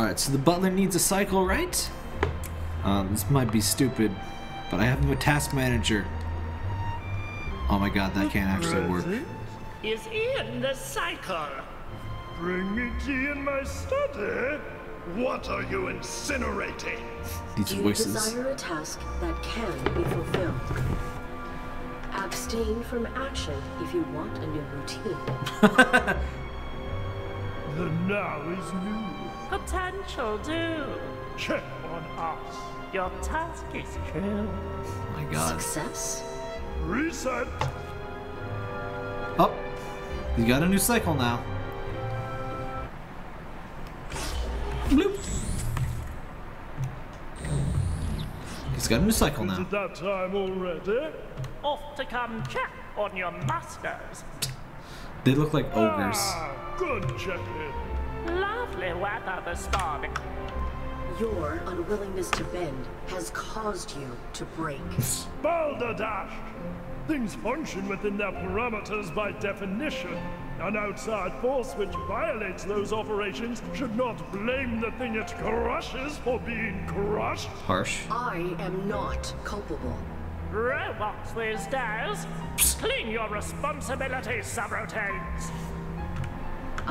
Alright, so the butler needs a cycle, right? Um, this might be stupid, but I have him a task manager. Oh my god, that can't actually work. Is in the cycle. Bring me tea in my study. What are you incinerating? These You voices. desire a task that can be fulfilled. Abstain from action if you want a new routine. The now is new. Potential do. Check on us. Your task is true. Oh my god. Success? Reset. Oh! You got a new cycle now. Bloop! He's got a new cycle Is now. it that time already? Off to come check on your masters. They look like ogres. Ah, good check-in. Lovely weather this morning. Your unwillingness to bend has caused you to break. Balderdash! Things function within their parameters by definition. An outside force which violates those operations should not blame the thing it crushes for being crushed. Harsh. I am not culpable. Robots these days. Clean your responsibilities, subroutines.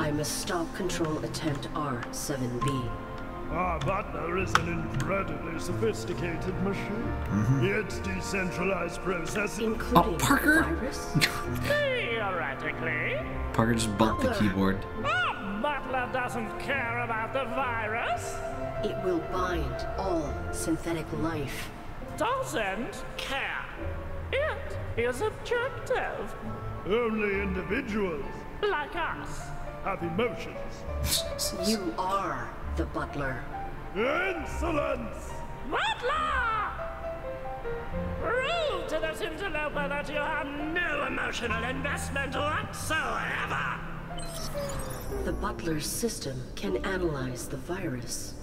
I must stop control attempt R7B. Ah, butler is an incredibly sophisticated machine. Its decentralized processing. Including Parker? the virus. Theoretically, Parker just bumped the keyboard. a butler doesn't care about the virus. It will bind all synthetic life. Doesn't care. It is objective, Only individuals like us. Have emotions. You are the butler. Insolence! Butler! Prove to this interloper that you have no emotional investment whatsoever. The butler's system can analyze the virus.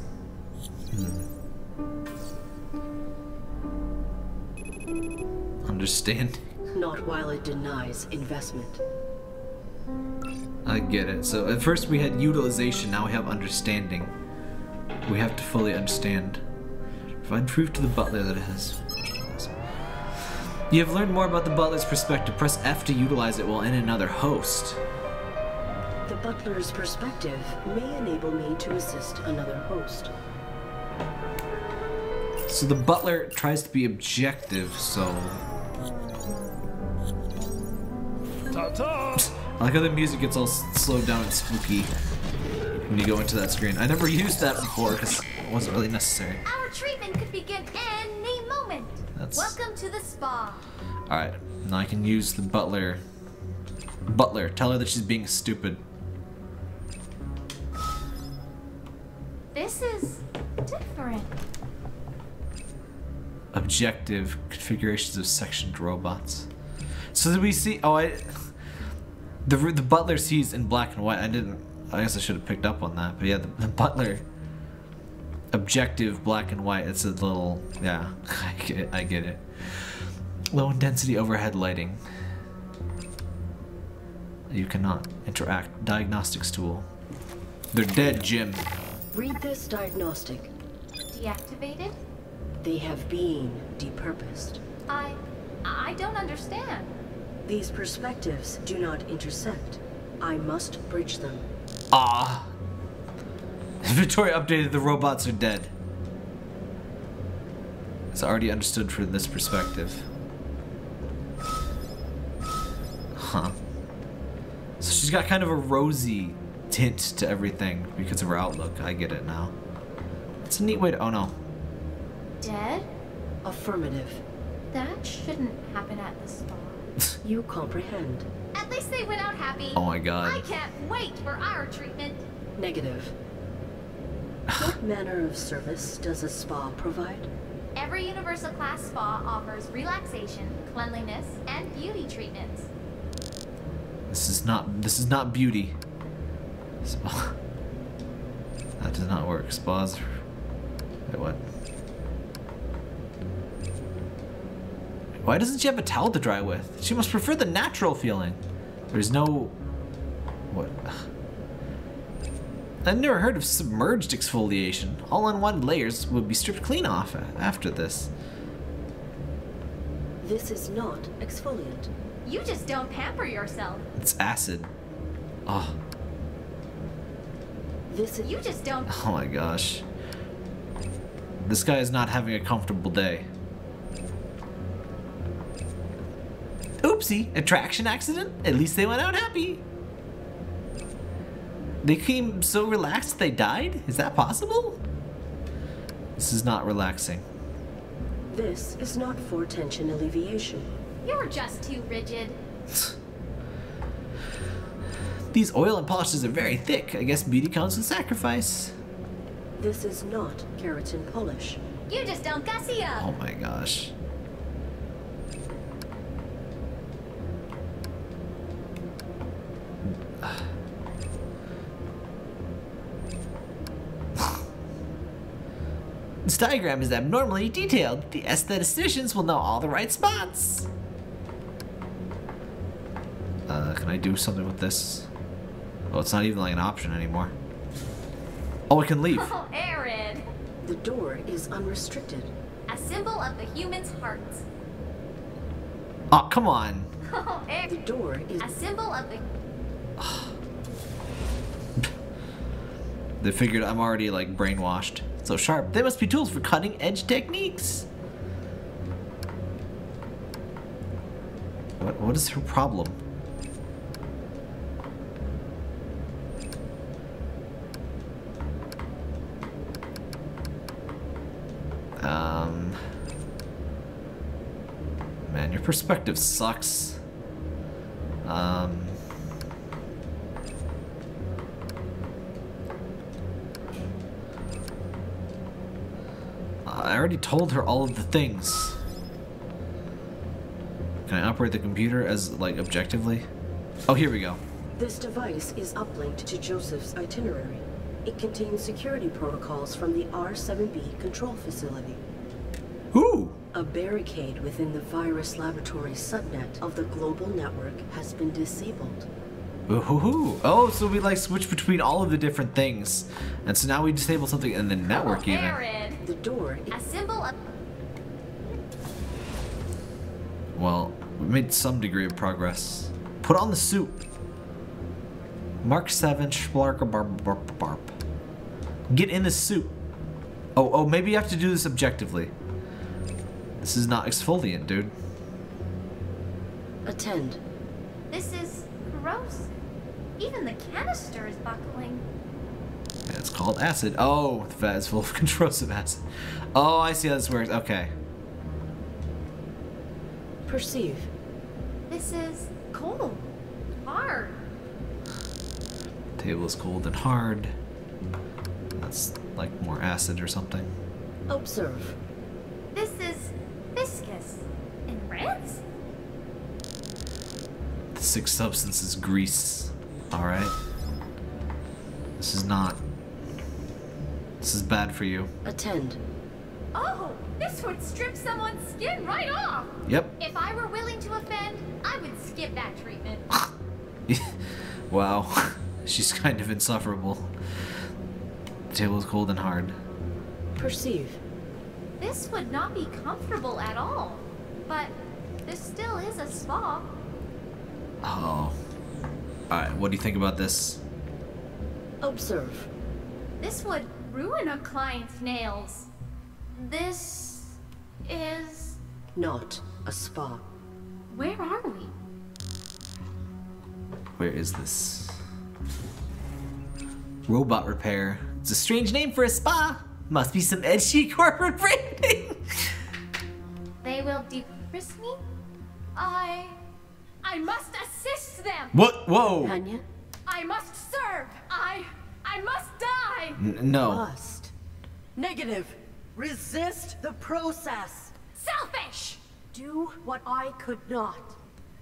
Understand? Not while it denies investment. I get it. So at first we had utilization, now we have understanding. We have to fully understand. Find proof to the butler that it has. You have learned more about the butler's perspective. Press F to utilize it while in another host. The butler's perspective may enable me to assist another host. So the butler tries to be objective, so. Ta-ta! I like how the music gets all slowed down and spooky when you go into that screen. I never used that before because it wasn't really necessary. Our treatment could begin any moment. That's- Welcome to the spa. Alright, now I can use the butler. Butler, tell her that she's being stupid. This is different. Objective configurations of sectioned robots. So did we see? Oh, I. The the butler sees in black and white. I didn't. I guess I should have picked up on that. But yeah, the, the butler. Objective black and white. It's a little. Yeah, I get it. I get it. Low intensity overhead lighting. You cannot interact. Diagnostics tool. They're dead, Jim. Read this diagnostic. Deactivated? They have been depurposed. I. I don't understand. These perspectives do not intersect. I must bridge them. Ah. Inventory updated, the robots are dead. It's already understood from this perspective. Huh. So she's got kind of a rosy tint to everything because of her outlook. I get it now. It's a neat way to. Oh no. Dead? Affirmative. That shouldn't happen at the spa. You comprehend. At least they went out happy. Oh my god. I can't wait for our treatment. Negative. what manner of service does a spa provide? Every Universal Class spa offers relaxation, cleanliness, and beauty treatments. This is not. This is not beauty. Spa. That does not work. Spas. Wait, what? Why doesn't she have a towel to dry with? She must prefer the natural feeling. There's no. What? I've never heard of submerged exfoliation. All unwanted layers would be stripped clean off after this. This is not exfoliant. You just don't pamper yourself. It's acid. Oh, This is You just don't. oh my gosh. This guy is not having a comfortable day. Oopsie, attraction accident? At least they went out happy. They came so relaxed they died? Is that possible? This is not relaxing. this is not for tension alleviation. You're just too rigid. These oil and polishes are very thick. I guess beauty counts with sacrifice. This is not keratin polish. You just don't gussy up. Oh my gosh. This diagram is abnormally detailed. The aestheticians will know all the right spots. Uh, can I do something with this? Oh, it's not even like an option anymore. Oh, I can leave. Oh, ARID. The door is unrestricted. A symbol of the human's heart. Oh, come on. Oh, ARID. The door is A symbol of the. They figured I'm already like brainwashed. So sharp. They must be tools for cutting edge techniques. What what is her problem? Um Man, your perspective sucks. Um I already told her all of the things. Can I operate the computer as, like, objectively? Oh, here we go. This device is uplinked to Joseph's itinerary. It contains security protocols from the R7B control facility. Ooh! A barricade within the virus laboratory subnet of the global network has been disabled. Ooh, hoo, hoo. Oh, so we, like, switch between all of the different things. And so now we disable something in the network, oh, even. ARID. The door A symbol of. Well, we made some degree of progress. Put on the suit. Mark 7, Schlarka Barb Barb Barb. Get in the suit. Oh, oh, maybe you have to do this objectively. This is not exfoliant, dude. attend. This is gross. Even the canister is buckling. Yeah, it's called acid. Oh, the vat is full of corrosive acid. Oh, I see how this works. Okay. Perceive. This is cold. Hard. Table is cold and hard. That's like more acid or something. Observe. This is viscous. And rancid. The sixth substance is grease. Alright. This is not. This is bad for you. Attend. Oh, this would strip someone's skin right off. Yep. If I were willing to offend, I would skip that treatment. wow. She's kind of insufferable. The table is cold and hard. Perceive. This would not be comfortable at all. But this still is a spa. Oh. Alright, what do you think about this? Observe. This would ruin a client's nails. This is. Not a spa. Where are we? Where is this? Robot repair. It's a strange name for a spa. Must be some edgy corporate branding. They will depress me? I. I must assist them! what? Whoa. Hanya? I must serve! I. I must die! N- no. Must. Negative. Resist the process. Selfish! Do what I could not.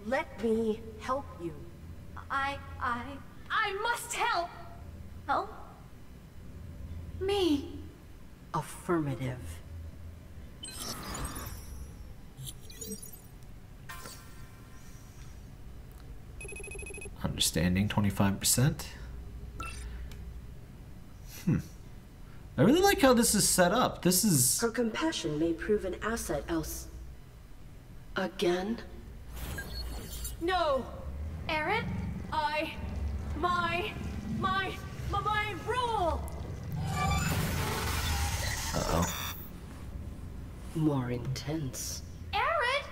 Let me help you. I. I. I must help! Help? Me. Affirmative. Understanding 25%. Hmm. I really like how this is set up. This is Her compassion may prove an asset else. Again? No! ARID? I. My. My. My, my rule! More intense. ARID?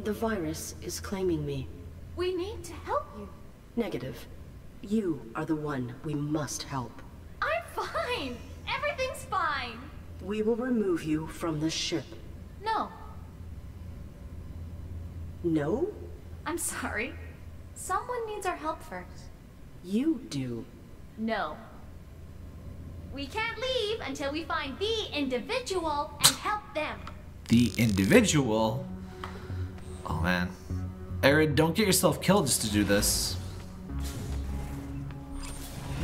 The virus is claiming me. We need to help you. Negative. You are the one we must help. I'm fine. Everything's fine. We will remove you from the ship. No, No? I'm sorry. Someone needs our help first. You do. No. We can't leave until we find the individual and help them. the individual. Oh man. ARID, don't get yourself killed just to do this.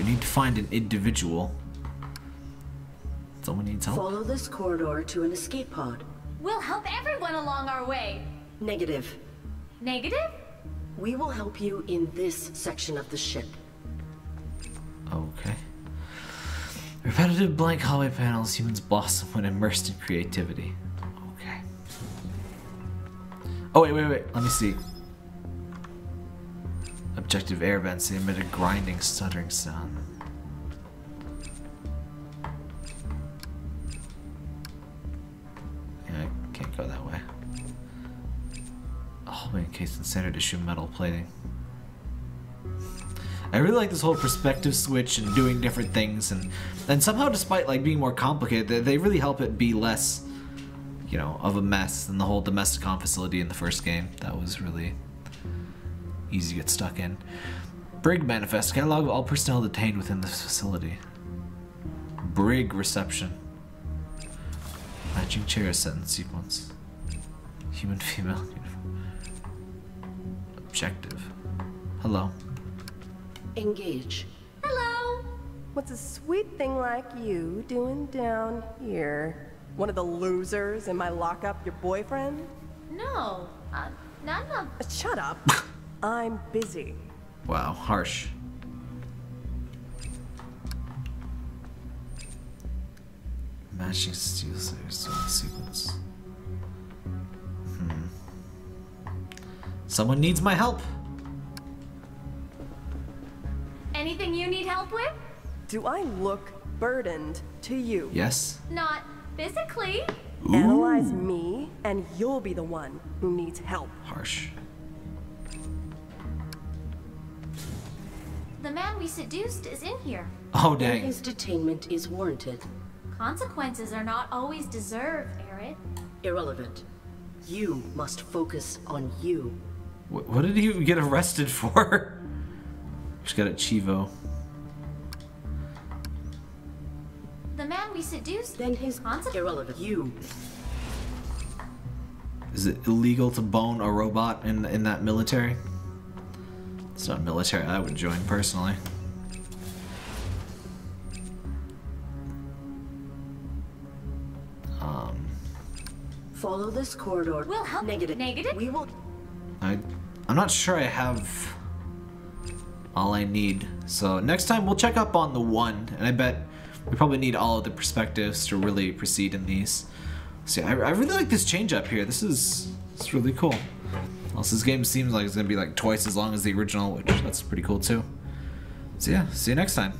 We need to find an individual. Someone needs help. Follow this corridor to an escape pod. We'll help everyone along our way. Negative. Negative? We will help you in this section of the ship. Okay. Repetitive blank hallway panels, humans blossom when immersed in creativity. Okay. Oh, wait, wait, wait. Let me see. Objective air vents, they emit a grinding, stuttering sound. Yeah, I can't go that way. Hallway encased in standard issue metal plating. I really like this whole perspective switch and doing different things, and and somehow, despite like being more complicated, they, they really help it be less, you know, of a mess than the whole Domesticon facility in the first game. That was really easy to get stuck in. Brig manifest catalog of all personnel detained within this facility. Brig reception. Matching chair set in sequence. Human female uniform. Objective. Hello. Engage. Hello. What's a sweet thing like you doing down here? One of the losers in my lockup, your boyfriend? No, uh, none of. Uh, Shut up. I'm busy. Wow, harsh. Matching steel stairs to the sequence. Hmm. Someone needs my help. Anything you need help with? Do I look burdened to you? Yes. Not physically. Analyze me, and you'll be the one who needs help. Harsh. The man we seduced is in here. Oh And dang. his detainment is warranted. Consequences are not always deserved, ARID. Irrelevant. You must focus on you. Wh- What did he get arrested for? Just got a Chivo. The man we seduced. Then his Conse- irrelevant. You. Is it illegal to bone a robot in in that military? It's not military I would join personally. Um, Follow this corridor. We'll help- Negative. negative? We will. I I'm not sure I have all I need. So next time we'll check up on the one, and I bet we probably need all of the perspectives to really proceed in these. See, I, I really like this change up here. This is it's really cool. Also, this game seems like it's gonna be like twice as long as the original, which that's pretty cool too. So yeah, see you next time.